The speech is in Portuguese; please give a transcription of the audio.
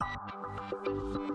Música